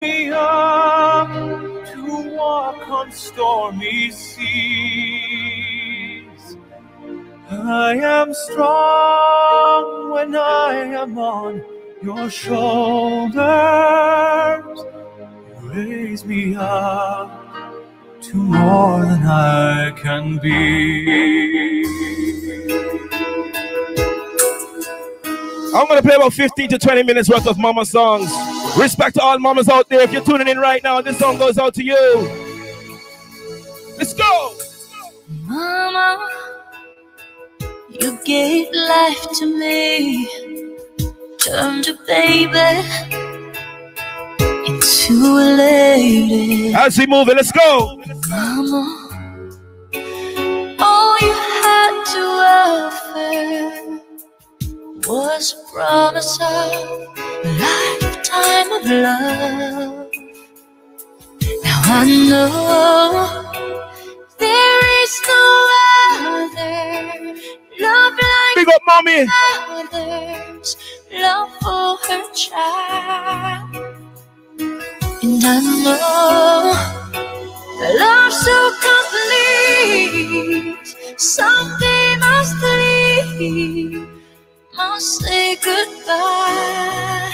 me up to walk on stormy seas. I am strong when I am on your shoulders. Raise me up to more than I can be. I'm gonna play about 15 to 20 minutes worth of mama songs. Respect to all mamas out there. If you're tuning in right now, this song goes out to you. Let's go. Mama, you gave life to me. Turned a baby into a lady. As we move it, let's go. Mama, all you had to offer was a promise of a lifetime of love. Now I know there is no other love like Big up, mommy. love for her child. And I know the love so complete, something must leave, must say goodbye.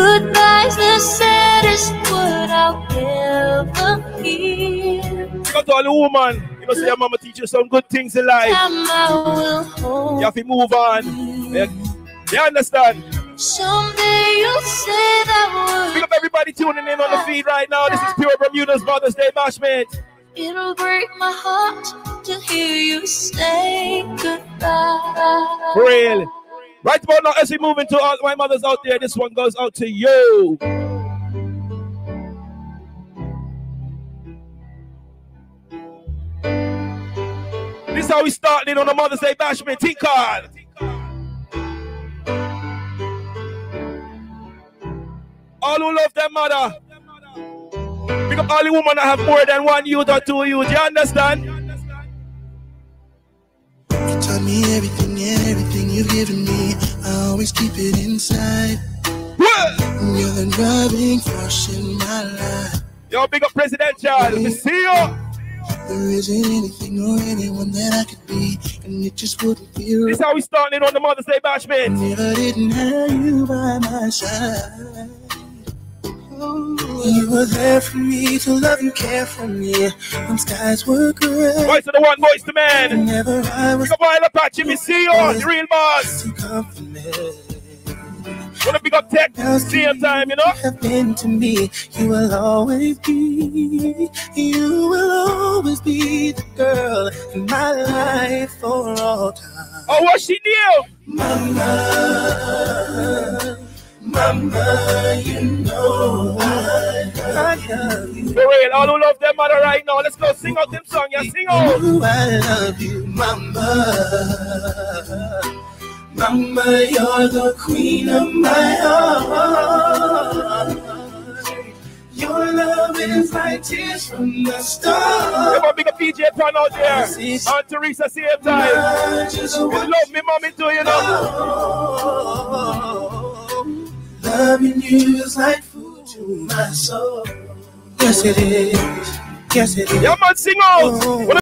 Goodbye's the saddest word I'll ever hear. Big up to all the woman. You know, say your mama teach you some good things in life. Time will hold You have to move on. You, you understand? Someday you'll say that word. up everybody tuning in on the feed right now. This is Pure Bermuda's Mother's Day Bashment. It'll break my heart to hear you say goodbye. For real. Right about now, as we move into all my mothers out there, this one goes out to you. This is how we started on the Mother's Day Bashment. T-Card. All who love their mother. Pick up all the women that have more than one youth or two youth. You understand? You taught me everything, everything you've given me. Always keep it inside. What? You're the driving force in my life. Yo, big up Presidential. Let me see you. There isn't anything or anyone that I could be, and it just wouldn't feel This how we starting on the Mother's Day Bashment. Never didn't have you by my side. You were there for me to love and care for me when skies were gray. Voice of the one, voice to man. Whenever I was up all Apache, me see you. The real boss. Wanna big up tech? Same time, you know? have been to me. You will always be, you will always be the girl in my life for all time. Oh, what she knew? Mama, mama, you know I, I love you. For real, all who love their mother right now. Let's go sing out them song. Yeah, sing out. Ooh, I love you, mama. Mama, you're the queen of my heart. Your love is like tears from the Come on, big PJ Pan out there. And Teresa, same time. You love me, mommy, too, you know? Loving you is like food to my soul. Yes, it is. Yes, it is. Yeah, man, sing out. Oh.